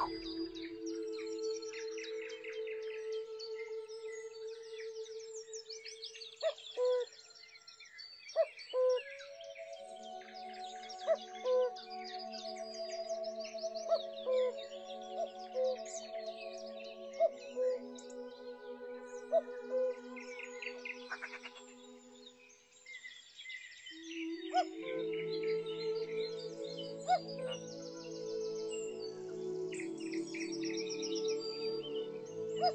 Thank Woo!